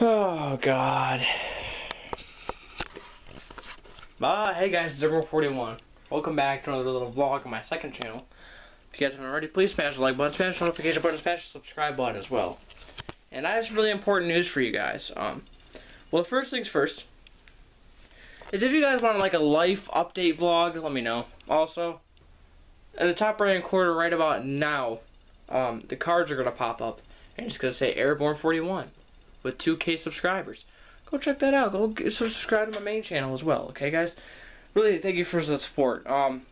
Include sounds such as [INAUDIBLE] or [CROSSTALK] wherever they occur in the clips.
Oh God. Uh, hey guys, it's Zermo41. Welcome back to another little vlog on my second channel. If you guys haven't already, please smash the like button, smash the notification button, smash the subscribe button as well. And I have some really important news for you guys. Um, well, first things first is if you guys want like a life update vlog, let me know. Also, in the top right hand corner right about now, um, the cards are gonna pop up, and it's gonna say Airboarn41 with 2K subscribers. Go check that out. Go get, subscribe to my main channel as well. Okay, guys. Really, thank you for the support. Um,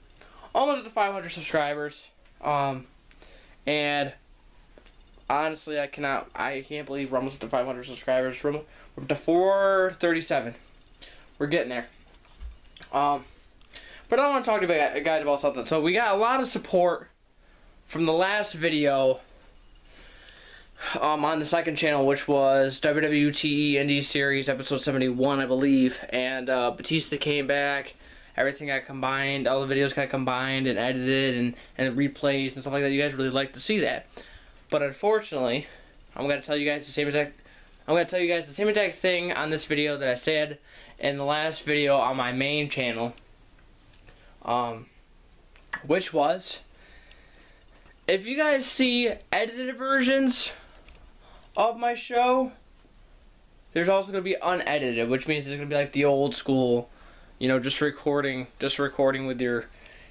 almost the 500 subscribers. Um, and honestly, I cannot. I can't believe we're almost at the 500 subscribers. We're up to 437. We're getting there. Um, but I want to talk to you guys about something. So we got a lot of support from the last video um, on the second channel, which was WWTE Indie Series episode 71, I believe. And uh, Batista came back. Everything got combined. All the videos got combined and edited and, and replays and stuff like that. You guys really like to see that. But unfortunately, I'm going to tell you guys the same exact... I'm going to tell you guys the same exact thing on this video that I said in the last video on my main channel. Um, which was... If you guys see edited versions of my show, there's also going to be unedited, which means it's going to be like the old school, you know, just recording, just recording with your,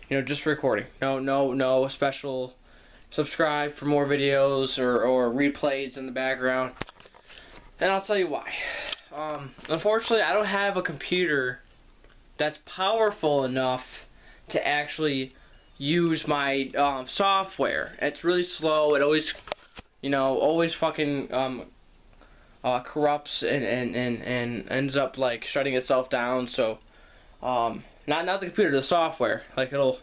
you know, just recording. No, no, no special subscribe for more videos or, or replays in the background. And I'll tell you why. Um, unfortunately, I don't have a computer that's powerful enough to actually use my um, software. It's really slow. It always you know, always fucking um, uh, corrupts and, and, and, and ends up like shutting itself down. So, um, not not the computer, the software. Like it'll,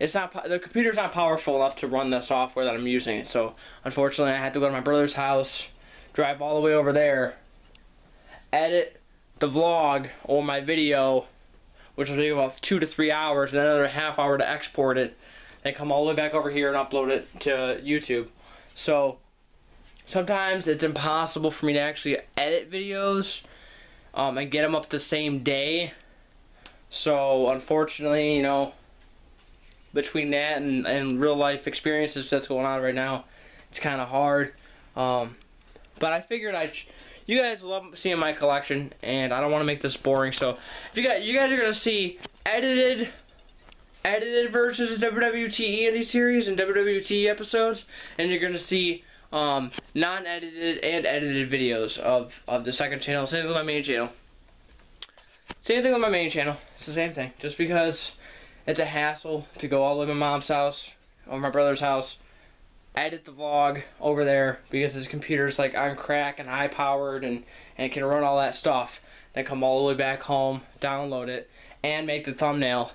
it's not the computer's not powerful enough to run the software that I'm using. So, unfortunately, I had to go to my brother's house, drive all the way over there, edit the vlog or my video, which will take about two to three hours, and another half hour to export it, then come all the way back over here and upload it to YouTube. So sometimes it's impossible for me to actually edit videos um, and get them up the same day. So unfortunately, you know, between that and, and real life experiences that's going on right now, it's kind of hard. Um, but I figured I, you guys love seeing my collection, and I don't want to make this boring. So you guys, you guys are gonna see edited, edited versions of Indie series and WWTE episodes, and you're gonna see um, non-edited and edited videos of, of the second channel. Same thing with my main channel. Same thing with my main channel. It's the same thing. Just because it's a hassle to go all the way to my mom's house or my brother's house, edit the vlog over there because his computer's like on crack and high powered and, and can run all that stuff. Then come all the way back home, download it, and make the thumbnail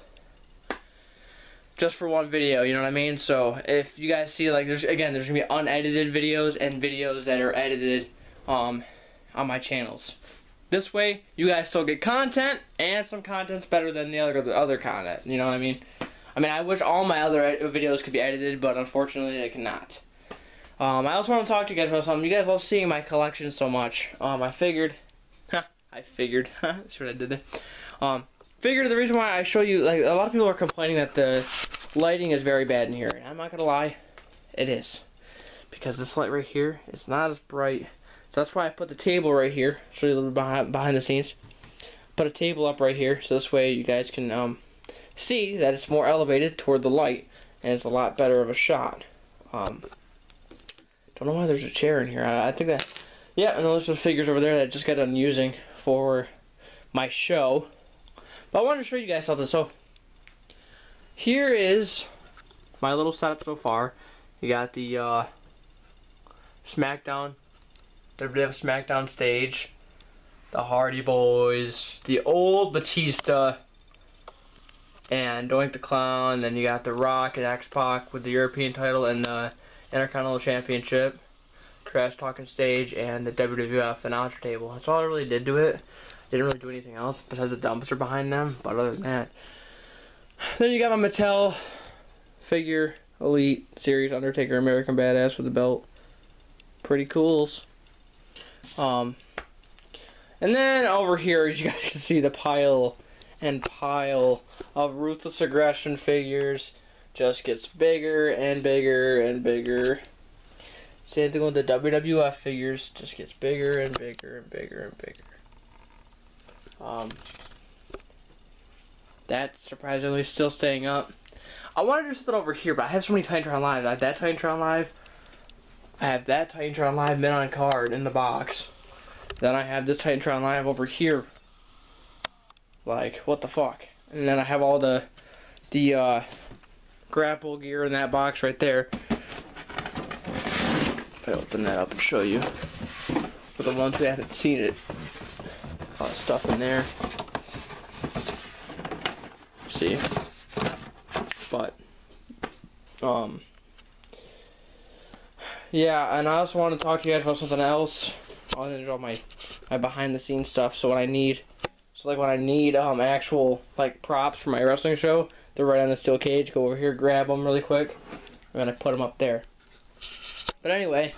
just for one video, you know what I mean? So if you guys see like there's again there's gonna be unedited videos and videos that are edited um on my channels. This way you guys still get content and some content's better than the other the other content, you know what I mean? I mean I wish all my other videos could be edited, but unfortunately they cannot. Um, I also want to talk to you guys about something. You guys love seeing my collection so much. Um, I figured, [LAUGHS] huh, I figured, huh, [LAUGHS] that's what I did there. Um, figured the reason why I show you, like, a lot of people are complaining that the lighting is very bad in here. And I'm not gonna lie, it is. Because this light right here is not as bright. So that's why I put the table right here. Show you a little behind, behind the scenes. Put a table up right here, so this way you guys can um, see that it's more elevated toward the light. And it's a lot better of a shot. Um, don't know why there's a chair in here. I, I think that, yeah, and those are the figures over there that I just got done using for my show. But I wanted to show you guys something. So here is my little setup so far. You got the uh, SmackDown, WWF SmackDown stage, the Hardy Boys, the old Batista, and Doink the Clown. Then you got The Rock and X-Pac with the European title and the Intercontinental Championship, Trash Talking stage, and the WWF announcer table. That's all I really did to it. Didn't really do anything else besides the dumpster behind them. But other than that, then you got my Mattel figure Elite Series Undertaker American Badass with the belt. Pretty cools. Um, And then over here, as you guys can see, the pile and pile of Ruthless Aggression figures just gets bigger and bigger and bigger. Same thing with the WWF figures, just gets bigger and bigger and bigger and bigger. Um, that's surprisingly still staying up. I want to do something over here, but I have so many Titantron Live. I have that Titantron Live. I have that Titantron Live mint on card in the box. Then I have this Titantron Live over here. Like, what the fuck? And then I have all the the uh, grapple gear in that box right there. If I open that up and show you. For the ones who haven't seen it. A lot of stuff in there. See? But, um, yeah, and I also want to talk to you guys about something else. I want to draw my, my behind the scenes stuff. So when I need, so like when I need um actual like props for my wrestling show, they're right on the steel cage. Go over here, grab them really quick, and then I put them up there. But anyway,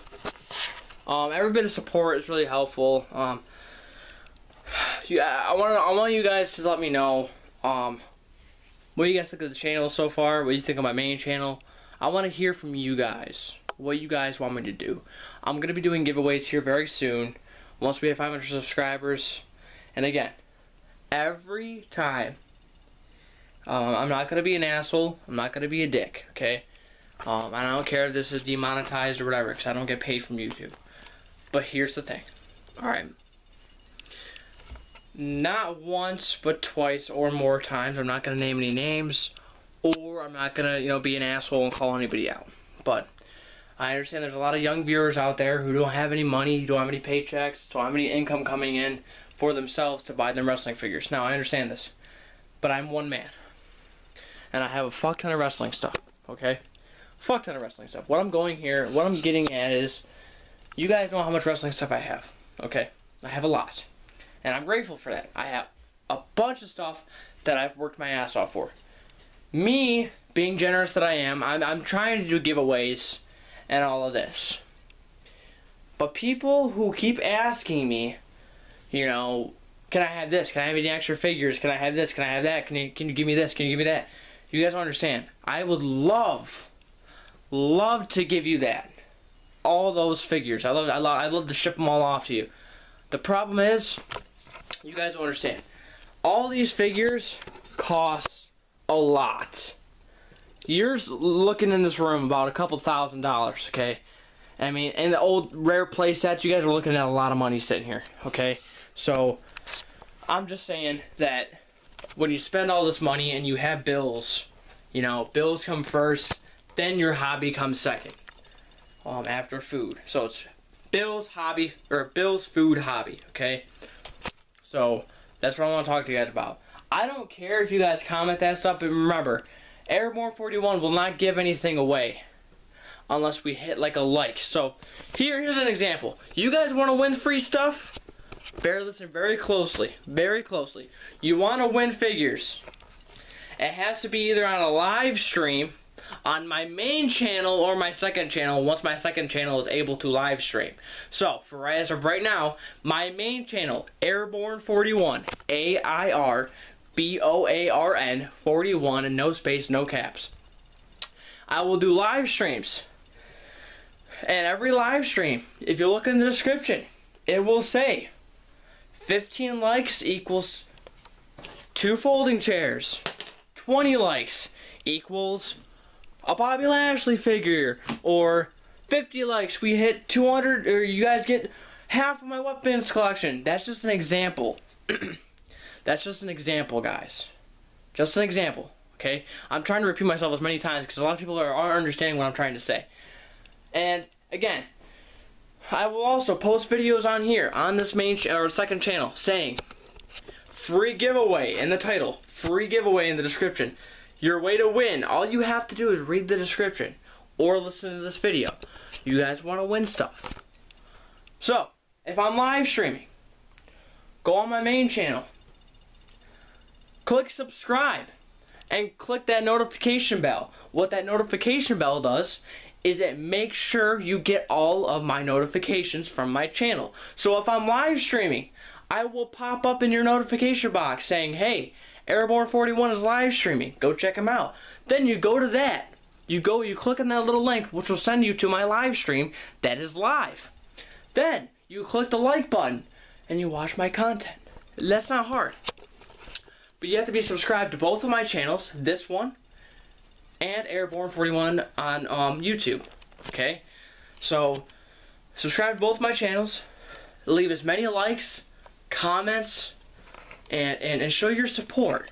um, every bit of support is really helpful. Um, [SIGHS] yeah, I want I want you guys to let me know um what do you guys think of the channel so far. What do you think of my main channel. I want to hear from you guys what you guys want me to do. I'm going to be doing giveaways here very soon once we have 500 subscribers. And again, every time, um, I'm not going to be an asshole. I'm not going to be a dick, okay? Um, I don't care if this is demonetized or whatever because I don't get paid from YouTube. But here's the thing. Alright. Not once, but twice or more times. I'm not going to name any names. Or I'm not going to, you know, be an asshole and call anybody out. But I understand there's a lot of young viewers out there who don't have any money, don't have any paychecks, don't have any income coming in for themselves to buy them wrestling figures. Now, I understand this, but I'm one man. And I have a fuck ton of wrestling stuff, okay? Fuck ton of wrestling stuff. What I'm going here, what I'm getting at is, you guys know how much wrestling stuff I have, okay? I have a lot. And I'm grateful for that. I have a bunch of stuff that I've worked my ass off for. Me, being generous that I am, I'm, I'm trying to do giveaways and all of this. But people who keep asking me, you know, can I have this? Can I have any extra figures? Can I have this? Can I have that? Can you can you give me this? Can you give me that? You guys don't understand. I would love, love to give you that. All those figures. I love I love I love to ship them all off to you. The problem is, you guys don't understand. All these figures cost a lot you're looking in this room about a couple thousand dollars, okay? I mean, in the old rare play sets, you guys are looking at a lot of money sitting here, okay? So, I'm just saying that when you spend all this money and you have bills, you know, bills come first, then your hobby comes second, um, after food. So it's bills, hobby, or bills, food, hobby, okay? So, that's what I want to talk to you guys about. I don't care if you guys comment that stuff, but remember, Airboarn 41 will not give anything away unless we hit like a like. So here, here's an example. You guys want to win free stuff? Bear listen very closely, very closely. You want to win figures. It has to be either on a live stream on my main channel or my second channel once my second channel is able to live stream. So, for as of right now, my main channel, Airboarn 41, A-I-R B O A R N 41 and no space, no caps. I will do live streams. And every live stream, if you look in the description, it will say 15 likes equals two folding chairs. 20 likes equals a Bobby Lashley figure. Or 50 likes, we hit 200, or you guys get half of my weapons collection. That's just an example. [CLEARS THROAT] That's just an example, guys. Just an example, okay? I'm trying to repeat myself as many times because a lot of people are, aren't understanding what I'm trying to say. And, again, I will also post videos on here, on this main or second channel, saying free giveaway in the title, free giveaway in the description. Your way to win, all you have to do is read the description or listen to this video. You guys want to win stuff. So, if I'm live streaming, go on my main channel, click subscribe and click that notification bell. What that notification bell does is it makes sure you get all of my notifications from my channel. So if I'm live streaming, I will pop up in your notification box saying, hey, Airboarn 41 is live streaming. Go check him out. Then you go to that. You go, you click on that little link, which will send you to my live stream that is live. Then you click the like button and you watch my content. That's not hard. But you have to be subscribed to both of my channels, this one and Airboarn 41 on um, YouTube. Okay? So, subscribe to both my channels. Leave as many likes, comments, and, and, and show your support.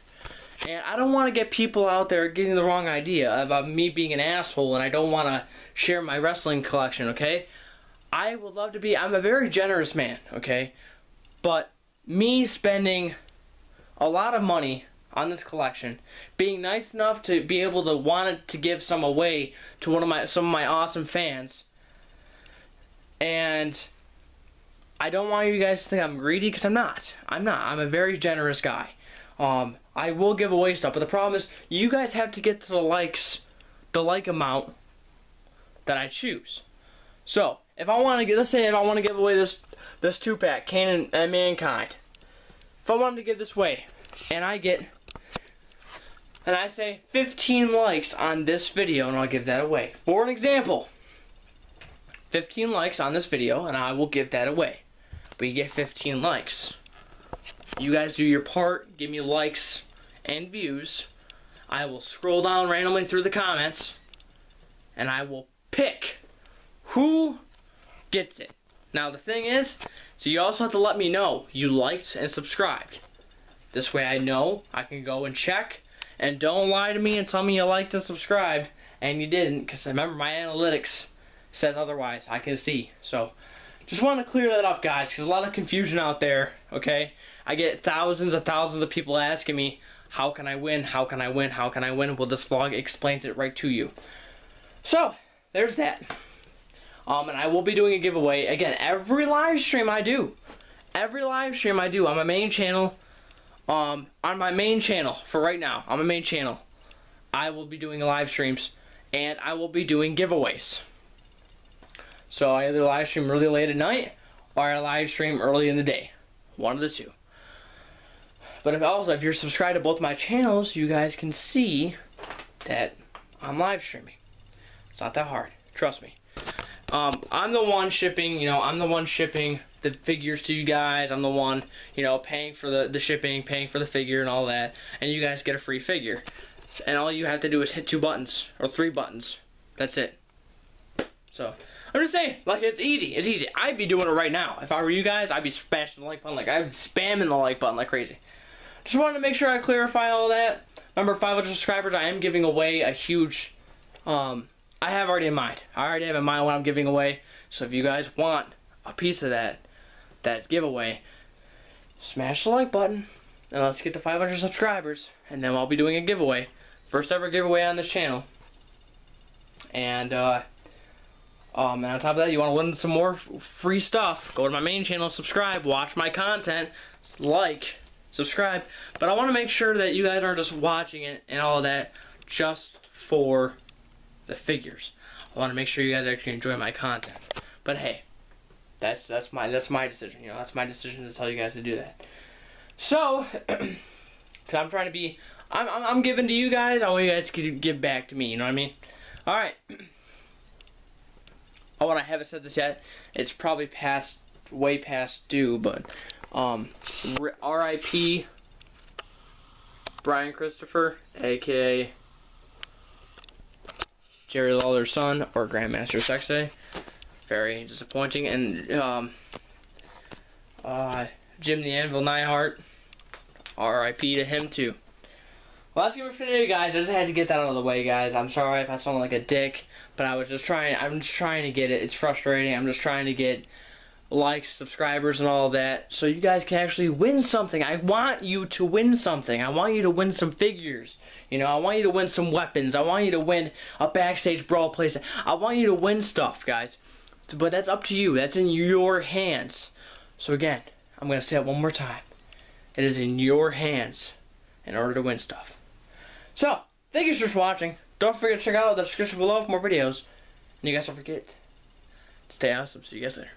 And I don't want to get people out there getting the wrong idea about me being an asshole and I don't want to share my wrestling collection, okay? I would love to be, I'm a very generous man, okay? But me spending a lot of money on this collection, being nice enough to be able to want to give some away to one of my some of my awesome fans, and I don't want you guys to think I'm greedy because I'm not. I'm not. I'm a very generous guy. Um, I will give away stuff, but the problem is you guys have to get to the likes, the like amount that I choose. So if I want to get, let's say if I want to give away this this two pack, Kane and Mankind. If I wanted to give this away, and I get and I say 15 likes on this video and I'll give that away. For an example, 15 likes on this video and I will give that away. But you get 15 likes. You guys do your part, give me likes and views. I will scroll down randomly through the comments and I will pick who gets it. Now the thing is, so you also have to let me know you liked and subscribed. This way I know I can go and check and don't lie to me and tell me you liked and subscribed and you didn't because remember my analytics says otherwise. I can see. So just want to clear that up guys because a lot of confusion out there. Okay. I get thousands and thousands of people asking me how can I win? How can I win? How can I win? Well this vlog explains it right to you. So there's that. Um, and I will be doing a giveaway again every live stream I do. Every live stream I do on my main channel um, on my main channel for right now, on my main channel, I will be doing live streams and I will be doing giveaways. So I either live stream really late at night or I live stream early in the day. One of the two. But if also, if you're subscribed to both my channels, you guys can see that I'm live streaming. It's not that hard. Trust me. Um, I'm the one shipping, you know, I'm the one shipping the figures to you guys. I'm the one, you know, paying for the, the shipping, paying for the figure and all that. And you guys get a free figure. And all you have to do is hit two buttons or three buttons. That's it. So, I'm just saying, like, it's easy. It's easy. I'd be doing it right now. If I were you guys, I'd be smashing the like button. Like, I'm spamming the like button like crazy. Just wanted to make sure I clarify all that. Number 500 subscribers, I am giving away a huge, um, I have already in mind. I already have in mind what I'm giving away. So if you guys want a piece of that, that giveaway, smash the like button and let's get to 500 subscribers and then I'll be doing a giveaway. First ever giveaway on this channel. And, uh, um, and on top of that, you want to win some more free stuff, go to my main channel, subscribe, watch my content, like, subscribe. But I want to make sure that you guys aren't just watching it and all that just for the figures. I want to make sure you guys actually enjoy my content. But hey, that's that's my that's my decision. You know, that's my decision to tell you guys to do that. So, [CLEARS THROAT] because I'm trying to be, I'm, I'm, I'm giving to you guys. I want you guys to give back to me. You know what I mean? All right. [CLEARS THROAT] Oh, and I haven't said this yet. It's probably past, way past due, but um, R.I.P. Brian Christopher, aka Jerry Lawler's son, or Grandmaster Sexay very disappointing. And um, uh, Jim the Anvil Neidhart, R.I.P. to him too. Well, that's it for today, guys. I just had to get that out of the way, guys. I'm sorry if I sound like a dick, but I was just trying. I'm just trying to get it. It's frustrating. I'm just trying to get likes, subscribers, and all that, so you guys can actually win something. I want you to win something. I want you to win some figures. You know, I want you to win some weapons. I want you to win a backstage brawl place. I want you to win stuff, guys. But that's up to you. That's in your hands. So again, I'm going to say it one more time. It is in your hands in order to win stuff. So, thank you for watching. Don't forget to check out the description below for more videos. And you guys don't forget, to stay awesome. See you guys later.